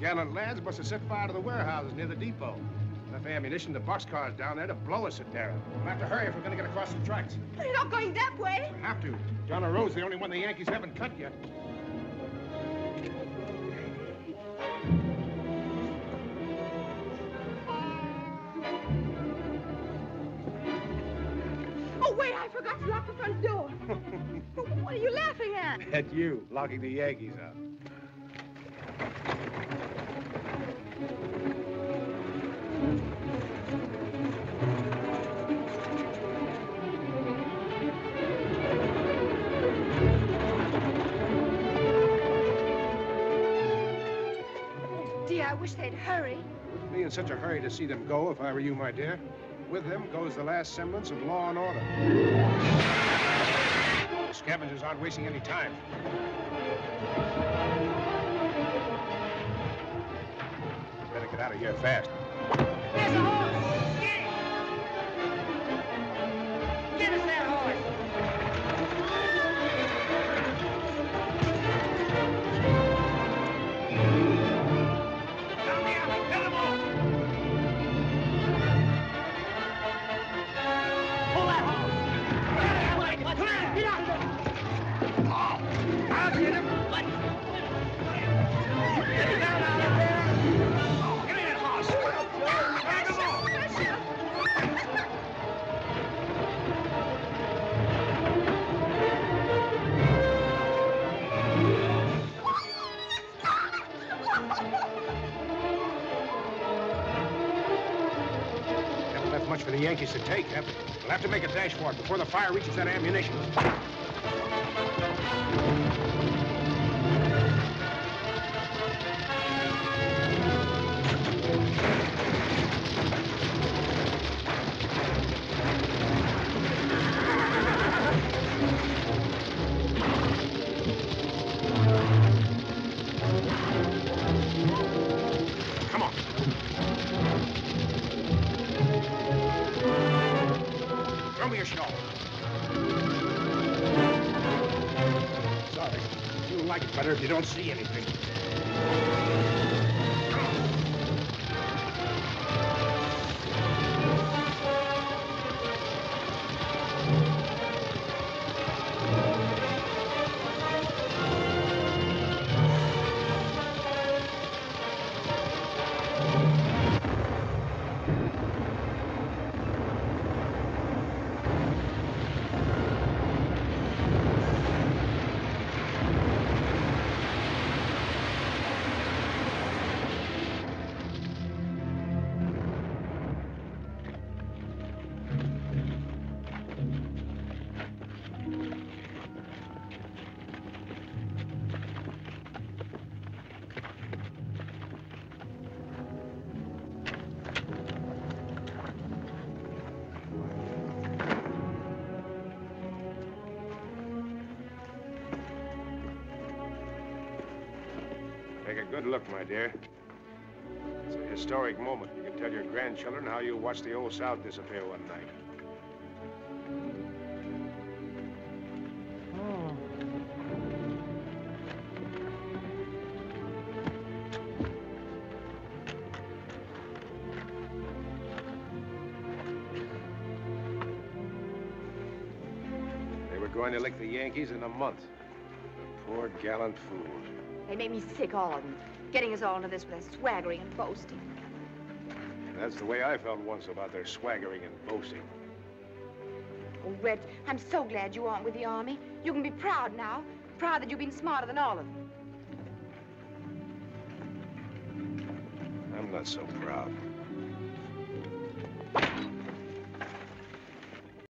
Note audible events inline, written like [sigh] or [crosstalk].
gallant lads must have set fire to the warehouses near the depot. Enough ammunition, the boxcars down there to blow us at Darren. We'll have to hurry if we're going to get across the tracks. But you're not going that way. We'll have to. McDonough Road's the only one the Yankees haven't cut yet. Oh, wait, I forgot to lock the front door. [laughs] what are you laughing at? At you, locking the Yankees out. Dear, I wish they'd hurry. Wouldn't be in such a hurry to see them go if I were you, my dear. With them goes the last semblance of law and order. Scavengers aren't wasting any time. Of here fast. There's a horse. Get. Get us that Much for the Yankees to take? We'll have to make a dash for it before the fire reaches that ammunition. Sorry. You'll like it better if you don't see anything. Take a good look, my dear. It's a historic moment. You can tell your grandchildren how you watched the old South disappear one night. They were going to lick the Yankees in a month. The poor gallant fools. They made me sick, all of them. Getting us all into this with their swaggering and boasting. That's the way I felt once about their swaggering and boasting. Oh, Rhett, I'm so glad you aren't with the army. You can be proud now. Proud that you've been smarter than all of them. I'm not so proud.